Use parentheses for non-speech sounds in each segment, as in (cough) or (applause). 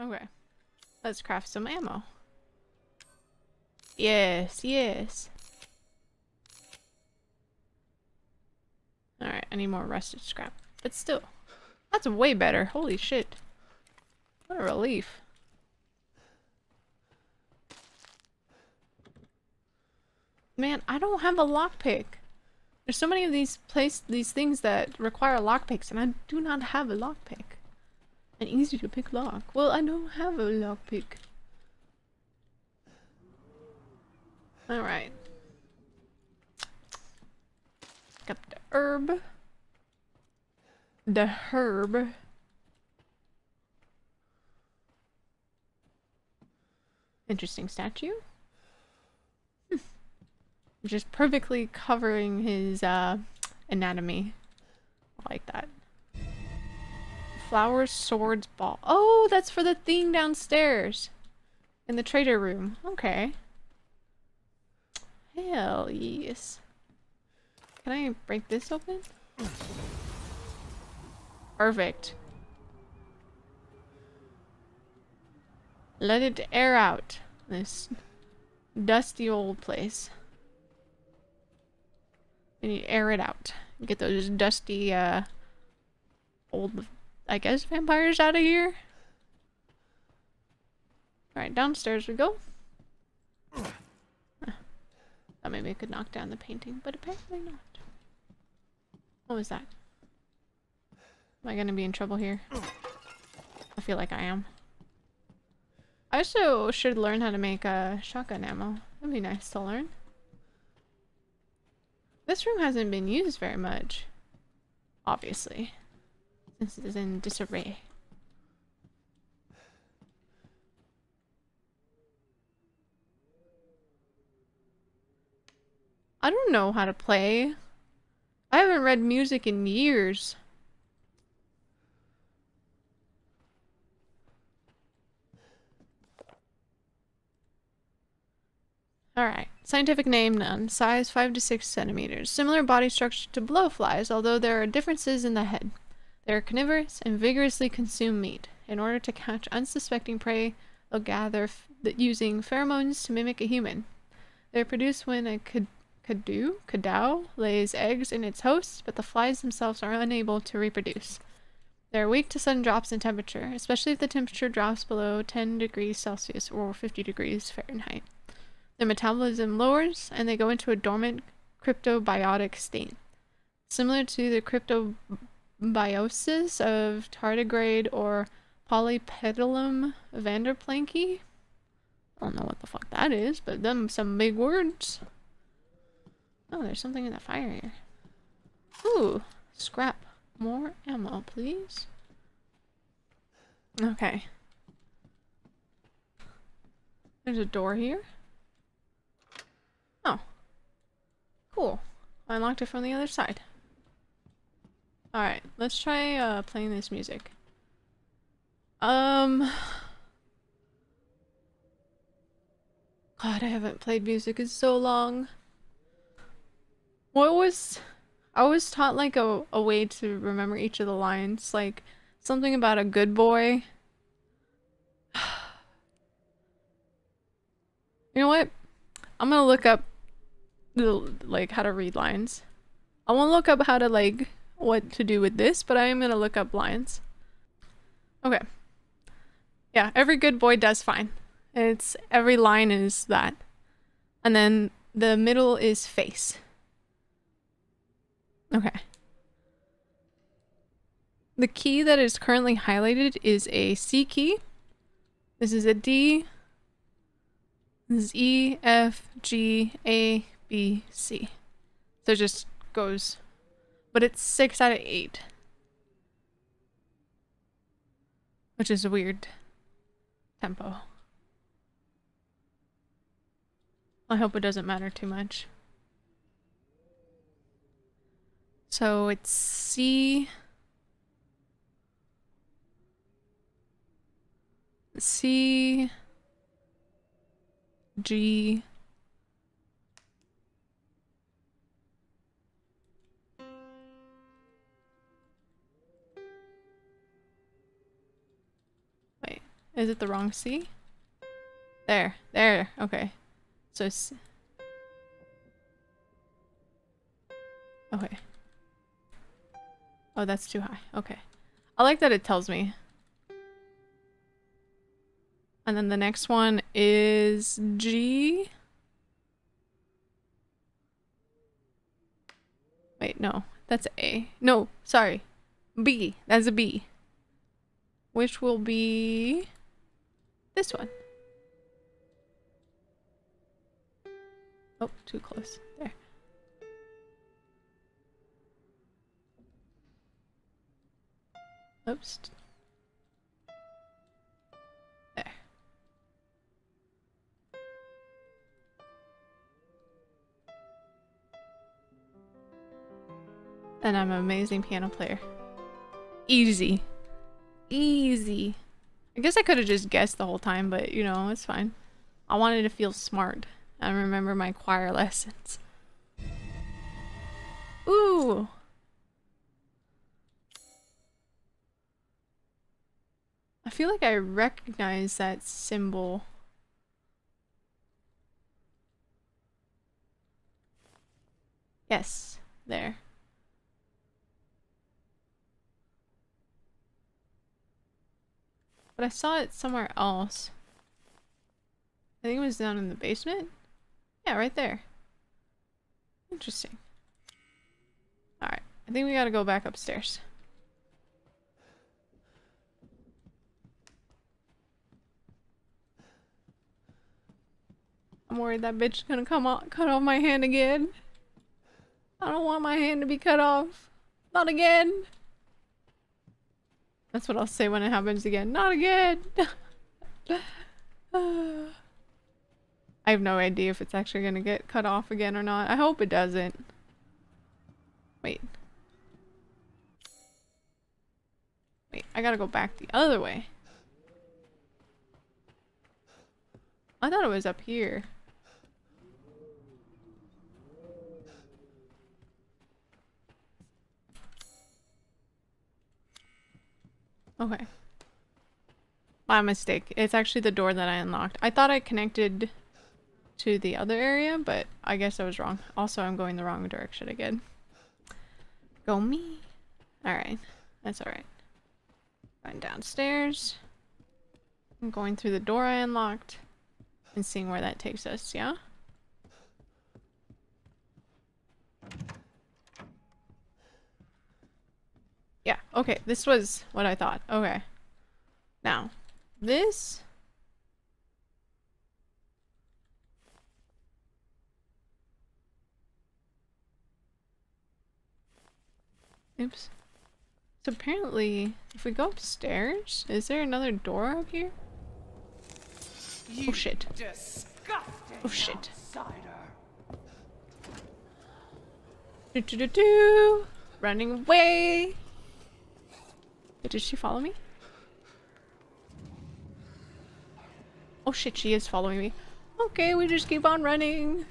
Okay. Let's craft some ammo. Yes, yes. Alright, I need more rusted scrap. But still, that's way better. Holy shit. What a relief. Man, I don't have a lockpick. There's so many of these place these things that require lockpicks, and I do not have a lockpick. An easy to pick lock. Well, I don't have a lockpick. Alright. Got the herb. The herb. Interesting statue. (laughs) Just perfectly covering his uh, anatomy. I like that. Flowers, swords, ball. Oh, that's for the thing downstairs. In the trader room. Okay. Hell yes. Can I break this open? Perfect. Let it air out. This dusty old place. We need to air it out. Get those dusty, uh, old, I guess, vampires out of here. Alright, downstairs we go. Thought maybe I could knock down the painting, but apparently not. What was that? Am I gonna be in trouble here? I feel like I am. I also should learn how to make a uh, shotgun ammo. That'd be nice to learn. This room hasn't been used very much. Obviously. Since is in disarray. I don't know how to play. I haven't read music in years. Alright. Scientific name none. Size 5 to 6 centimeters. Similar body structure to blowflies, although there are differences in the head. They are carnivorous and vigorously consume meat. In order to catch unsuspecting prey, they'll gather using pheromones to mimic a human. They are produced when a Cadou, Kadao lays eggs in its host, but the flies themselves are unable to reproduce. They are weak to sudden drops in temperature, especially if the temperature drops below 10 degrees Celsius or 50 degrees Fahrenheit. Their metabolism lowers, and they go into a dormant cryptobiotic state. Similar to the cryptobiosis of tardigrade or Polypedilum vanderplanki. I don't know what the fuck that is, but them some big words. Oh, there's something in the fire here. Ooh, scrap. More ammo, please. Okay. There's a door here. Oh. Cool. I unlocked it from the other side. Alright, let's try uh, playing this music. Um... God, I haven't played music in so long. What was... I was taught like a, a way to remember each of the lines. Like, something about a good boy. (sighs) you know what? I'm gonna look up the, like how to read lines. I won't look up how to like what to do with this, but I am gonna look up lines. Okay. Yeah, every good boy does fine. It's every line is that. And then the middle is face. Okay. The key that is currently highlighted is a C key. This is a D. This is E, F, G, A, B, C. So it just goes. But it's 6 out of 8. Which is a weird tempo. I hope it doesn't matter too much. So it's C... C... G... Is it the wrong C? There, there, okay. So. Okay. Oh, that's too high. Okay. I like that it tells me. And then the next one is G. Wait, no. That's A. No, sorry. B. That's a B. Which will be this one. Oh, too close. There. Oops. There. And I'm an amazing piano player. Easy. Easy. I guess I could have just guessed the whole time, but you know, it's fine. I wanted to feel smart. I remember my choir (laughs) lessons. Ooh! I feel like I recognize that symbol. Yes, there. But I saw it somewhere else. I think it was down in the basement? Yeah, right there. Interesting. Alright, I think we gotta go back upstairs. I'm worried that bitch is gonna come off, cut off my hand again. I don't want my hand to be cut off. Not again. That's what I'll say when it happens again. Not again! (sighs) I have no idea if it's actually gonna get cut off again or not. I hope it doesn't. Wait. Wait, I gotta go back the other way. I thought it was up here. Okay. My mistake. It's actually the door that I unlocked. I thought I connected to the other area, but I guess I was wrong. Also, I'm going the wrong direction again. Go me. Alright. That's alright. Going downstairs. I'm going through the door I unlocked and seeing where that takes us, yeah? Yeah, okay, this was what I thought. Okay. Now, this... Oops. So apparently, if we go upstairs, is there another door up here? You oh shit. Oh shit. Do do do do! Running away! Did she follow me? Oh shit, she is following me. Okay, we just keep on running.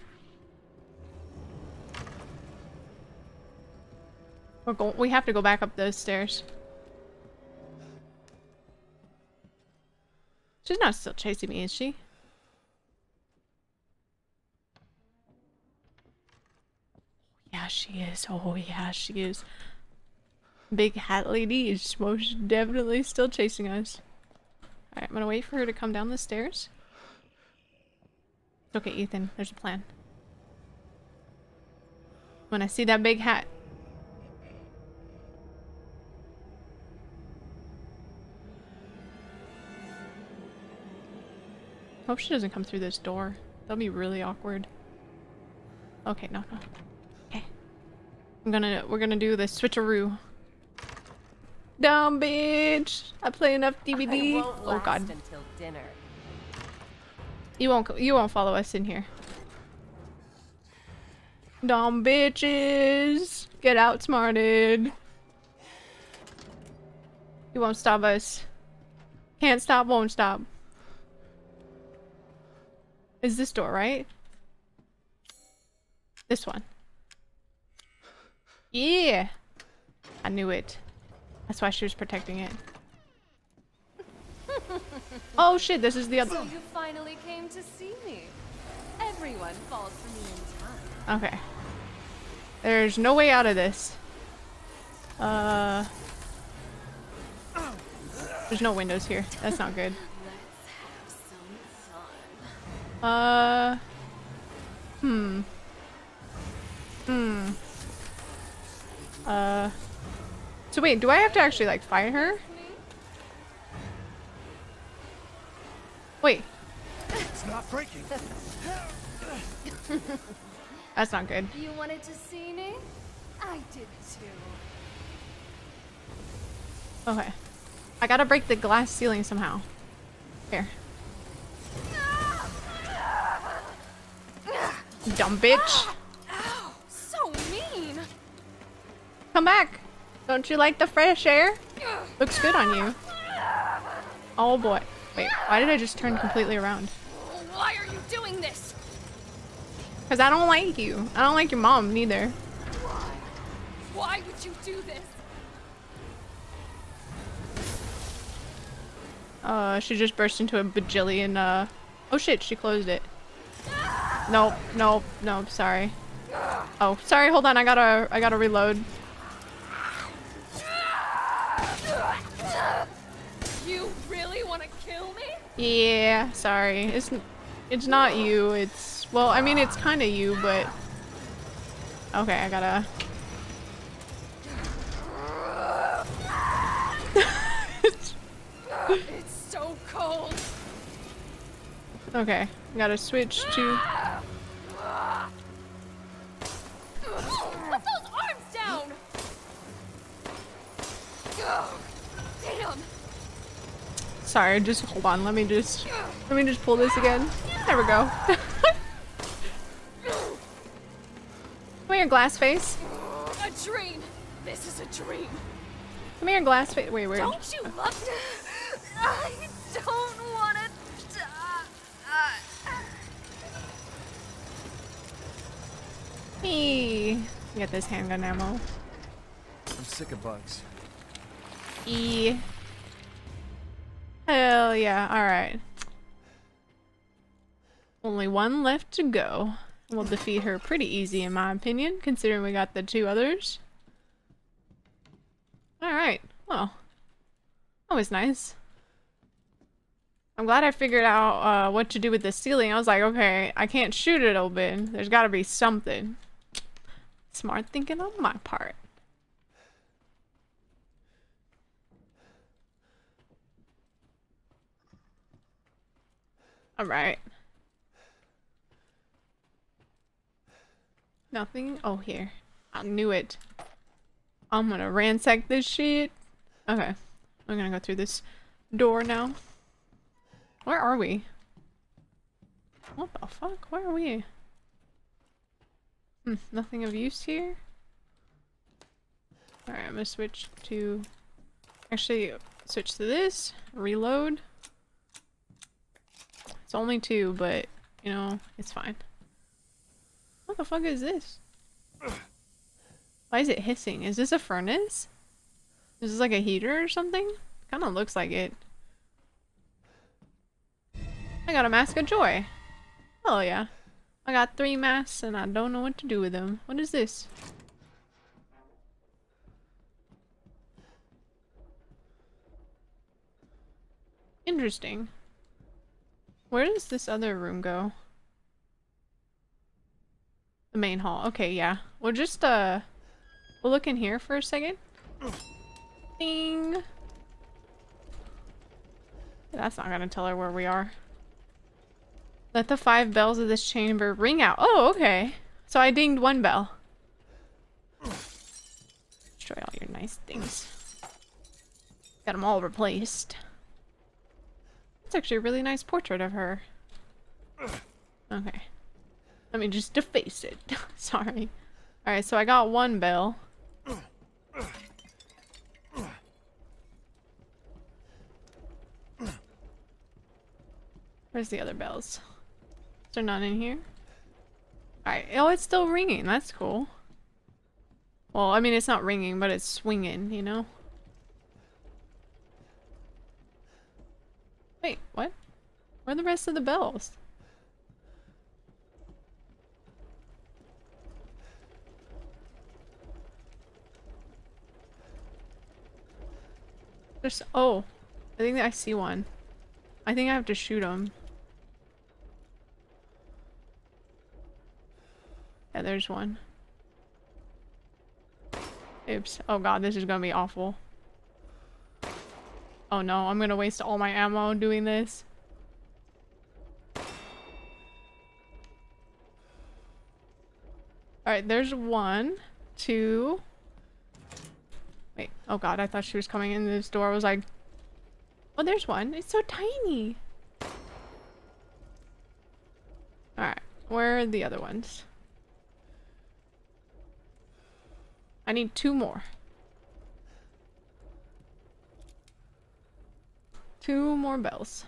We're going- we have to go back up those stairs. She's not still chasing me, is she? Yeah, she is. Oh, yeah, she is. Big hat lady is most definitely still chasing us. Alright, I'm gonna wait for her to come down the stairs. Okay, Ethan. There's a plan. When I see that big hat. Hope she doesn't come through this door. That'll be really awkward. Okay, no, no. Okay. I'm gonna- we're gonna do the switcheroo. Dumb bitch! I play enough DVD. Oh god. until dinner. You won't you won't follow us in here. Dumb bitches! Get outsmarted. You won't stop us. Can't stop, won't stop. Is this door right? This one. Yeah! I knew it. That's why she was protecting it. (laughs) Oh shit, this is the So other. you finally came to see me. Everyone falls for me in time. Okay. There's no way out of this. Uh. There's no windows here. That's not good. Let's have some fun. Uh. Hmm. Hmm. Uh. So wait, do I have to actually like fight her? Wait, It's not breaking. that's not good. You wanted to see me? I did too. Okay. I gotta break the glass ceiling somehow. Here. Dumb bitch. Ow! So mean! Come back. Don't you like the fresh air? Looks good on you. Oh boy. Wait, why did I just turn completely around? Why are you doing this? Because I don't like you. I don't like your mom neither. Why? Why would you do this? Uh, she just burst into a bajillion, uh... Oh shit, she closed it. Nope, nope, nope, sorry. Oh, sorry, hold on, I gotta, I gotta reload. Yeah, sorry. It's, it's not you, it's... Well, I mean, it's kinda you, but... Okay, I gotta... (laughs) It's so cold. Okay, I gotta switch to... Sorry, just hold on, let me just... Let me just pull this again. There we go. (laughs) Come here, glass face. A dream! This is a dream! Come here, glass face. Wait, where? Don't you love I don't want to die. Hey. Get this handgun ammo. I'm sick of bugs. E. Hell yeah, alright. Only one left to go. We'll defeat her pretty easy in my opinion, considering we got the two others. Alright, well. Was nice. I'm glad I figured out uh, what to do with the ceiling. I was like, okay, I can't shoot it open. There's gotta be something. Smart thinking on my part. Alright. Nothing? Oh, here. I knew it. I'm gonna ransack this shit. Okay. I'm gonna go through this door now. Where are we? What the fuck? Where are we? Hmm, nothing of use here? Alright, I'm gonna switch to... Actually, switch to this. Reload. It's only two, but, you know, it's fine. What the fuck is this? Why is it hissing? Is this a furnace? Is this like a heater or something? Kind of looks like it. I got a mask of joy. Oh yeah. I got three masks and I don't know what to do with them. What is this? Interesting. Where does this other room go? The main hall. Okay, yeah. We'll just, uh... We'll look in here for a second. Ding! That's not gonna tell her where we are. Let the five bells of this chamber ring out. Oh, okay. So I dinged one bell. Destroy all your nice things. Got them all replaced. That's actually a really nice portrait of her. Okay. Let me just deface it. (laughs) Sorry. Alright, so I got one bell. Where's the other bells? Is there none in here? Alright. Oh, it's still ringing. That's cool. Well, I mean, it's not ringing, but it's swinging, you know? Wait, what? Where are the rest of the bells? There's oh, I think I see one. I think I have to shoot him. Yeah, there's one. Oops. Oh god, this is gonna be awful. Oh no, I'm gonna waste all my ammo doing this. Alright, there's one, two. Wait, oh god, I thought she was coming in this door. I was like, oh, there's one. It's so tiny. Alright, where are the other ones? I need two more. Two more bells.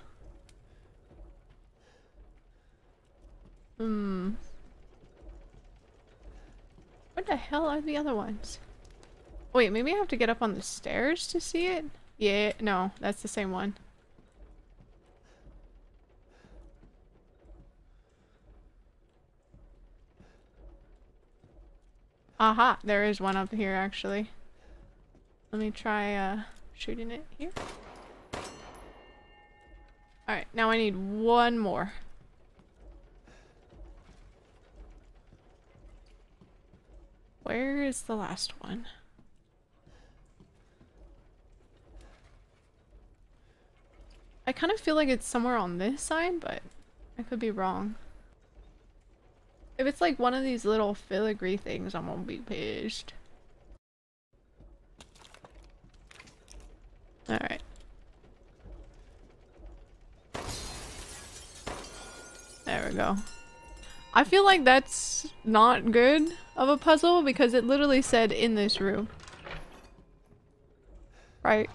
Hmm. What the hell are the other ones? Wait, maybe I have to get up on the stairs to see it? Yeah, no, that's the same one. Aha, there is one up here actually. Let me try uh, shooting it here. Alright, now I need one more. Where is the last one? I kind of feel like it's somewhere on this side, but I could be wrong. If it's like one of these little filigree things, I'm gonna be pissed. Alright. There we go. I feel like that's not good of a puzzle because it literally said in this room. Right?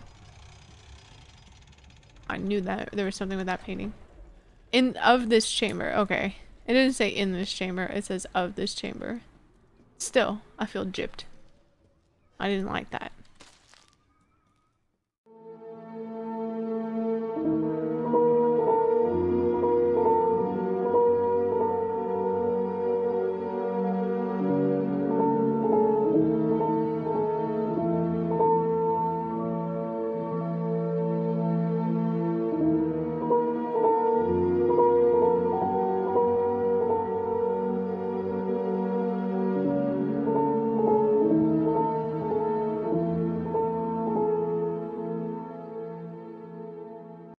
I knew that there was something with that painting. In of this chamber. Okay. It didn't say in this chamber. It says of this chamber. Still, I feel gypped. I didn't like that.